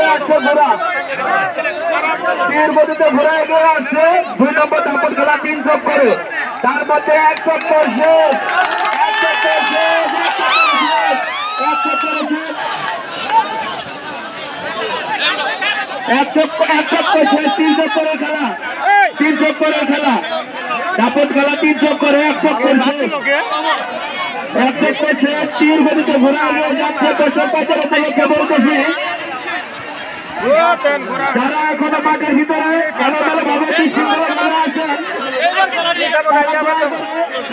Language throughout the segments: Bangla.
এগিয়ে আসছে ঘোড়া তীর গতিতে ঘোড়া এগিয়ে আসছে দুই নম্বর দাপট খেলা তিন চক করে। তার মধ্যে এক চক করছে এক চক করছে এক চক করেছে এক চক এক খেলা। তিন চক করে খেলা। দাপট খেলা তিন চক করে এক চক এক চক করছে তীর গতিতে ঘোড়া এগিয়ে যাচ্ছে দর্শক পাঁচের উপলক্ষে বলতেছি। যারা এখনও মাঠের ভিতরে ভালো ভালো ভাবে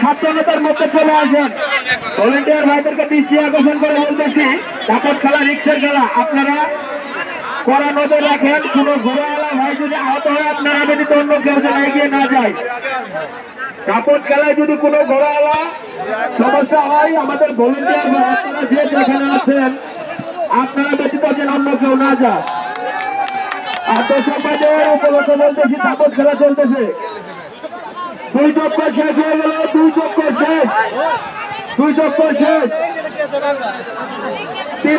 ছাত্রনেতার মধ্যে চলে আসেন ভলেন্টিয়ার ভাইদেরকে দৃষ্টি আকর্ষণ করে বলতেছি দাপট খেলা রিক্সের খেলা। আপনারা কড়া নজর রাখেন কোন ঘোড়াওয়ালা ভাই যদি আহত হয় আপনারা যদি অন্য কেউ যেন এগিয়ে না যায়। কাপড় খেলায় যদি কোনো ঘোড়াওয়ালা সমস্যা হয় আমাদের ভলেন্টিয়ার ভাই আপনারা যে যেখানে আছেন আপনারা ব্যতীত যেন অন্য কেউ না যায়। আর দর্শক ভাইদের উপলক্ষে বলতেছি কাপড় খেলা চলতেছে দুই চক্কর শেষ। হয়ে গেল দুই চক্কর শেষ দুই চক্কর শেষ তিন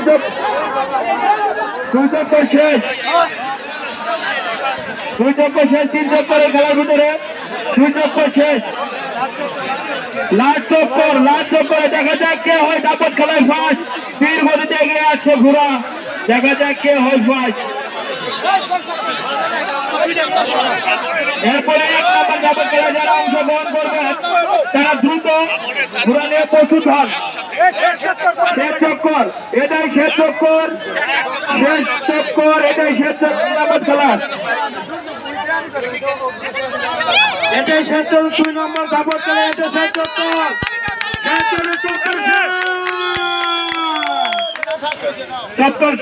দুই চক্কর শেষ দুই চক্কর শেষ তিন চক্করের খেলার ভিতরে দুই চক্কর শেষ লাস্ট চক্কর লাস্ট চক্করে দেখা যাক কে হয় দাপট খেলায় ফার্স্ট তীর গতিতে এগিয়ে আসছে ঘোড়া দেখা যাক কে হয় ফার্স্ট এরপরে নম্বর তারা দ্রুত ঘোড়া নিয়ে প্রস্তুত চক্কর, এটাই শেষ চক্কর। শেষ চক্কর, এটাই শেষ চক্কর খেলার এটাই শেষ দুই নম্বর দাপট খেলা এটা শেষ চক্কর। শেষ চক্কর চক্কর